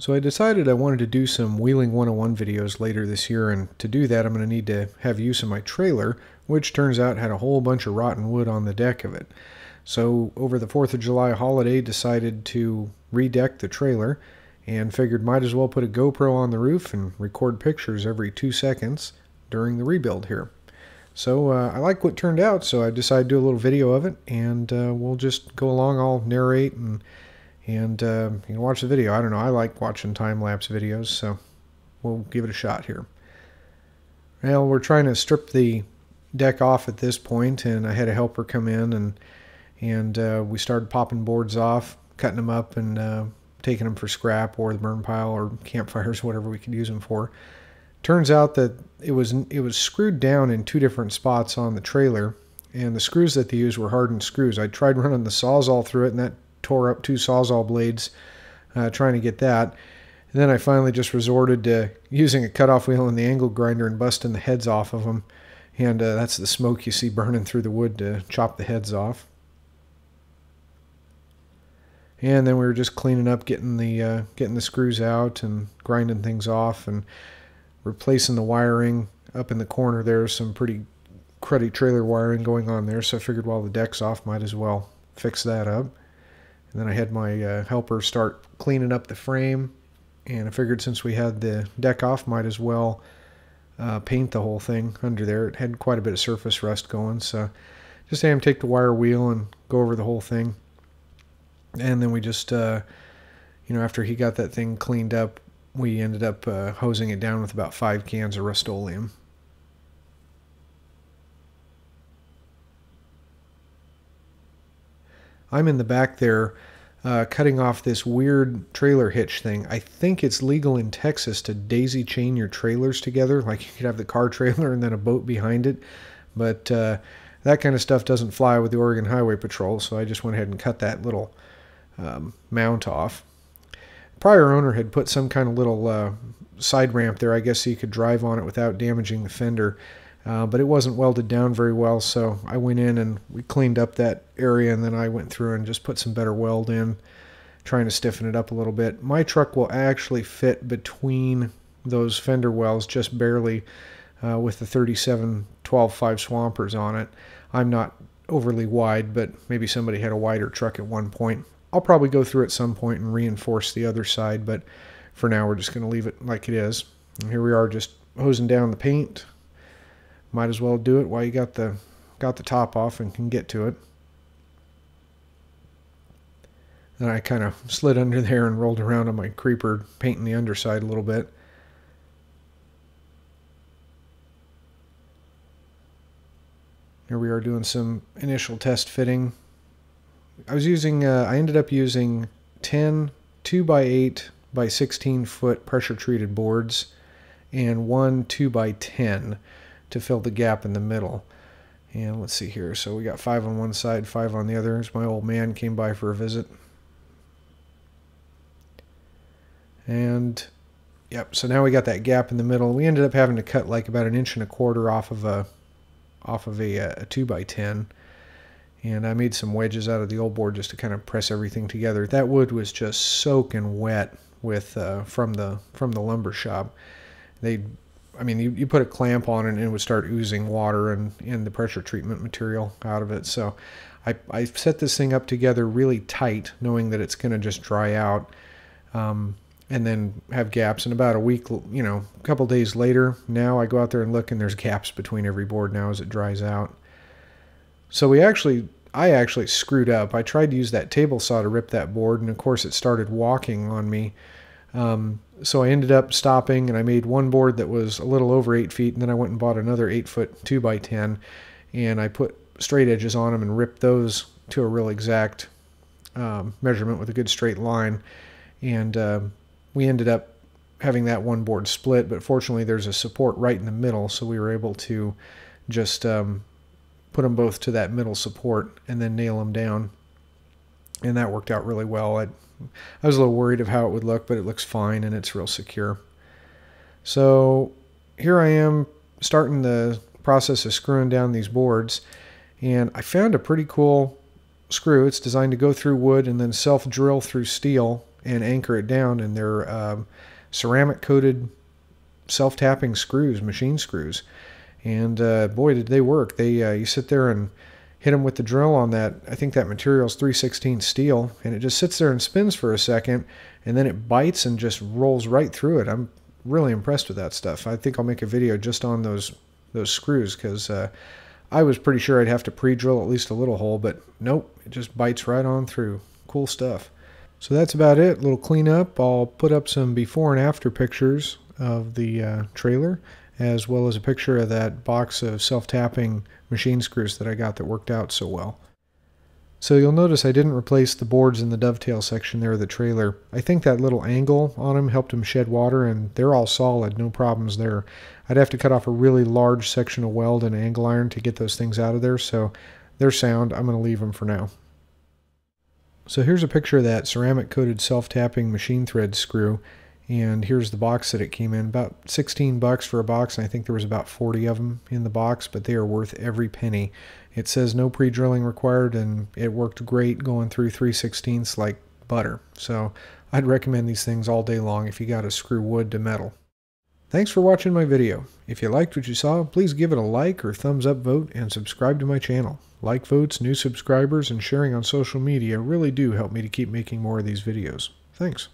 So I decided I wanted to do some Wheeling 101 videos later this year, and to do that I'm going to need to have use of my trailer, which turns out had a whole bunch of rotten wood on the deck of it. So over the 4th of July holiday decided to redeck the trailer and figured might as well put a GoPro on the roof and record pictures every two seconds during the rebuild here. So uh, I like what turned out, so I decided to do a little video of it, and uh, we'll just go along. I'll narrate and and uh, you can watch the video. I don't know. I like watching time lapse videos, so we'll give it a shot here. Well, we're trying to strip the deck off at this point, and I had a helper come in, and and uh, we started popping boards off, cutting them up, and uh, taking them for scrap or the burn pile or campfires, whatever we could use them for. Turns out that it was it was screwed down in two different spots on the trailer, and the screws that they used were hardened screws. I tried running the sawzall through it, and that tore up two sawzall blades uh, trying to get that. And then I finally just resorted to using a cutoff wheel and the angle grinder and busting the heads off of them. And uh, that's the smoke you see burning through the wood to chop the heads off. And then we were just cleaning up, getting the uh, getting the screws out and grinding things off and replacing the wiring up in the corner. There's some pretty cruddy trailer wiring going on there, so I figured while the deck's off, might as well fix that up. And then I had my uh, helper start cleaning up the frame. And I figured since we had the deck off, might as well uh, paint the whole thing under there. It had quite a bit of surface rust going. So just had him take the wire wheel and go over the whole thing. And then we just, uh, you know, after he got that thing cleaned up, we ended up uh, hosing it down with about five cans of Rust-Oleum. I'm in the back there uh, cutting off this weird trailer hitch thing. I think it's legal in Texas to daisy chain your trailers together. Like you could have the car trailer and then a boat behind it. But uh, that kind of stuff doesn't fly with the Oregon Highway Patrol, so I just went ahead and cut that little um, mount off. Prior owner had put some kind of little uh, side ramp there, I guess so you could drive on it without damaging the fender. Uh, but it wasn't welded down very well, so I went in and we cleaned up that area, and then I went through and just put some better weld in, trying to stiffen it up a little bit. My truck will actually fit between those fender wells just barely uh, with the 37 12.5 Swampers on it. I'm not overly wide, but maybe somebody had a wider truck at one point. I'll probably go through at some point and reinforce the other side, but for now we're just going to leave it like it is. And here we are just hosing down the paint, might as well do it while you got the got the top off and can get to it. Then I kind of slid under there and rolled around on my creeper, painting the underside a little bit. Here we are doing some initial test fitting. I was using, uh, I ended up using 10 2 by 8 by 16 foot pressure treated boards and one 2 by 10 to fill the gap in the middle. And let's see here. So we got five on one side, five on the other. My old man came by for a visit. And yep, so now we got that gap in the middle. We ended up having to cut like about an inch and a quarter off of a off of a, a two by ten. And I made some wedges out of the old board just to kind of press everything together. That wood was just soaking wet with uh, from the from the lumber shop. They I mean, you, you put a clamp on it and it would start oozing water and, and the pressure treatment material out of it. So I, I set this thing up together really tight, knowing that it's going to just dry out um, and then have gaps. And about a week, you know, a couple days later, now I go out there and look and there's gaps between every board now as it dries out. So we actually, I actually screwed up. I tried to use that table saw to rip that board and of course it started walking on me. Um, so I ended up stopping and I made one board that was a little over eight feet and then I went and bought another eight foot two by 10 and I put straight edges on them and ripped those to a real exact um, measurement with a good straight line. And uh, we ended up having that one board split, but fortunately there's a support right in the middle, so we were able to just um, put them both to that middle support and then nail them down. And that worked out really well. I I was a little worried of how it would look, but it looks fine and it's real secure. So here I am starting the process of screwing down these boards and I found a pretty cool screw. It's designed to go through wood and then self-drill through steel and anchor it down, and they're um, ceramic coated self tapping screws, machine screws. And uh, boy, did they work! They uh, you sit there and hit them with the drill on that. I think that material is 316 steel, and it just sits there and spins for a second, and then it bites and just rolls right through it. I'm really impressed with that stuff. I think I'll make a video just on those those screws because uh, I was pretty sure I'd have to pre-drill at least a little hole, but nope, it just bites right on through. Cool stuff. So that's about it. A little cleanup. I'll put up some before and after pictures of the uh, trailer, as well as a picture of that box of self-tapping machine screws that I got that worked out so well. So you'll notice I didn't replace the boards in the dovetail section there of the trailer. I think that little angle on them helped them shed water and they're all solid, no problems there. I'd have to cut off a really large section of weld and angle iron to get those things out of there, so they're sound. I'm going to leave them for now. So here's a picture of that ceramic coated self-tapping machine thread screw and here's the box that it came in about 16 bucks for a box and i think there was about 40 of them in the box but they are worth every penny. It says no pre-drilling required and it worked great going through 3 16ths like butter. So i'd recommend these things all day long if you got to screw wood to metal. Thanks for watching my video. If you liked what you saw please give it a like or thumbs up vote and subscribe to my channel. Like votes new subscribers and sharing on social media really do help me to keep making more of these videos. Thanks